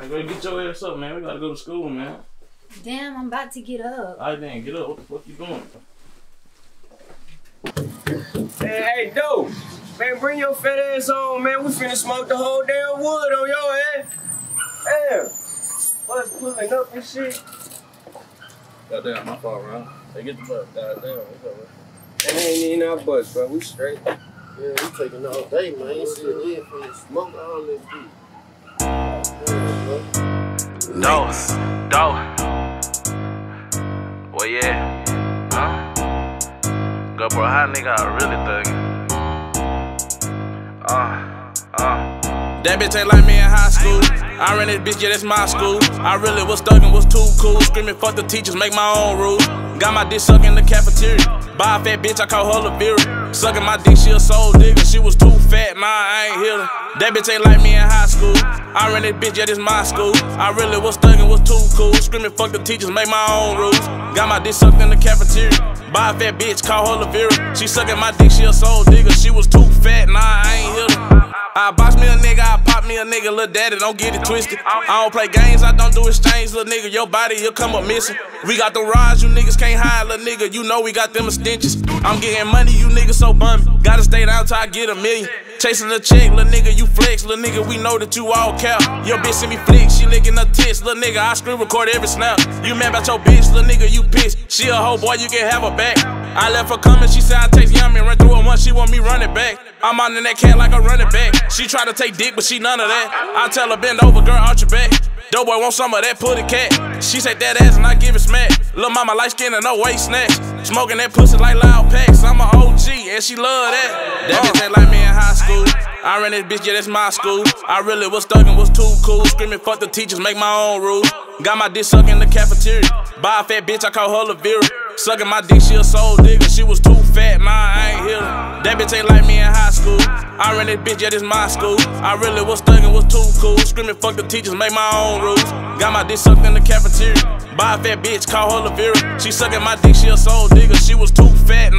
Man, go get your ass up, man. We gotta go to school, man. Damn, I'm about to get up. All right, then, get up. What the fuck you doing? Hey, hey, dope. Man, bring your fat ass on, man. We finna smoke the whole damn wood on your ass. Damn. Bus pulling up and shit. Goddamn, my fault, bro. Hey, get the bus. Goddamn, what's up, bro? That ain't even our bus, bro. We straight. Yeah, we taking all day, man. You see the lid for the smoke all this beat. Dope, dope. Well, yeah. Huh? Go, bro, how nigga I really thuggin'? Uh, uh. That bitch ain't like me in high school. I ran this bitch, yeah, that's my school. I really was thuggin', was too cool. Screaming, fuck the teachers, make my own rules. Got my dick suckin' in the cafeteria. Buy a fat bitch, I call her Lavera. Sucking my dick, she a soul digger. She was too That bitch ain't like me in high school. I ran this bitch, yeah, this my school. I really was thuggin', was too cool. Screaming, fuck the teachers, make my own rules. Got my dick sucked in the cafeteria. Buy a fat bitch, call her Lavera. She sucking my dick, she a soul digger. She was too fat, nah, I ain't hear her. I box me a nigga, I pop me a nigga, little daddy, don't get it twisted. I don't play games, I don't do exchange, little nigga, your body, you'll come up missing. We got the rods, you niggas can't hide, little nigga, you know we got them extensions. I'm getting money, you niggas so bummy. Gotta stay down till I get a million. Chasing the chick, little nigga, you flex, little nigga, we know that you all cap. Your bitch send me flicks, she licking her tits, little nigga, I screen record every snap. You mad about your bitch, little nigga, you pissed. She a hoe, boy, you can have her back. I left her coming, she said I taste yummy, run through it once, she want me running back. I'm on in that can like a running back. She try to take dick, but she none of that. I tell her bend over, girl, out your back. Dope boy want some of that putty cat. She said that ass and I give it smack. Lil' mama light skin and no waist snatch. Smoking that pussy like loud packs. I'm a OG and she love that. That bitch ain't like me in high school. I ran this bitch, yeah, that's my school. I really was thuggin', was too cool. Screaming, fuck the teachers, make my own rules. Got my dick sucked in the cafeteria. Buy a fat bitch, I call her Lavera. Sucking my dick, she a soul digger. She was too fat, nah, I ain't hear. That bitch ain't like me in high school. I ran this bitch, yeah, this my school. I really was was too cool. Screaming, fuck the teachers, make my own rules. Got my dick sucked in the cafeteria. Buy a fat bitch, call her Lavera. She sucking my dick, she a soul digger. She was too fat.